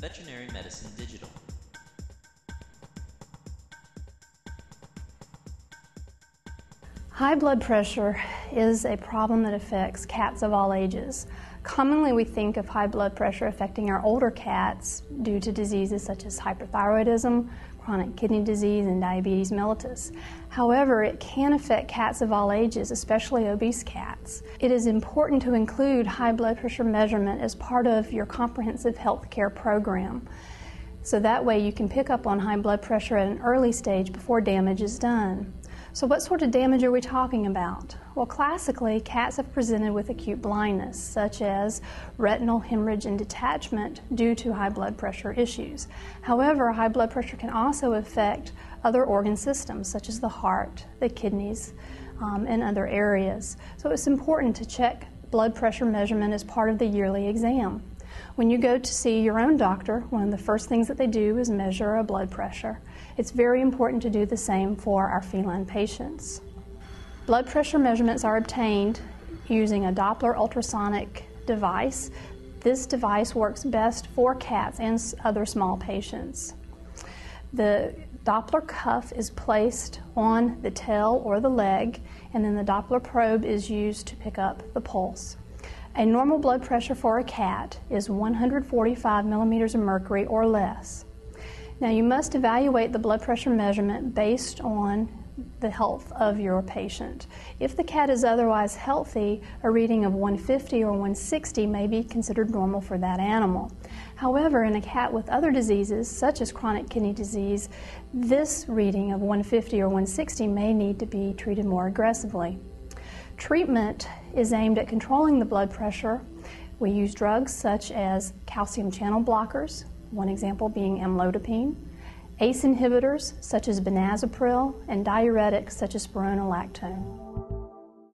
Veterinary Medicine Digital. High blood pressure is a problem that affects cats of all ages. Commonly, we think of high blood pressure affecting our older cats due to diseases such as hyperthyroidism, chronic kidney disease, and diabetes mellitus. However, it can affect cats of all ages, especially obese cats. It is important to include high blood pressure measurement as part of your comprehensive health care program. So that way you can pick up on high blood pressure at an early stage before damage is done. So, what sort of damage are we talking about? Well, classically, cats have presented with acute blindness, such as retinal hemorrhage and detachment due to high blood pressure issues. However, high blood pressure can also affect other organ systems, such as the heart, the kidneys, um, and other areas. So, it's important to check blood pressure measurement as part of the yearly exam. When you go to see your own doctor, one of the first things that they do is measure a blood pressure. It's very important to do the same for our feline patients. Blood pressure measurements are obtained using a Doppler ultrasonic device. This device works best for cats and other small patients. The Doppler cuff is placed on the tail or the leg, and then the Doppler probe is used to pick up the pulse. A normal blood pressure for a cat is 145 millimeters of mercury or less. Now, you must evaluate the blood pressure measurement based on the health of your patient. If the cat is otherwise healthy, a reading of 150 or 160 may be considered normal for that animal. However, in a cat with other diseases, such as chronic kidney disease, this reading of 150 or 160 may need to be treated more aggressively. Treatment is aimed at controlling the blood pressure. We use drugs such as calcium channel blockers, one example being amlodipine, ACE inhibitors such as benazepril, and diuretics such as spironolactone.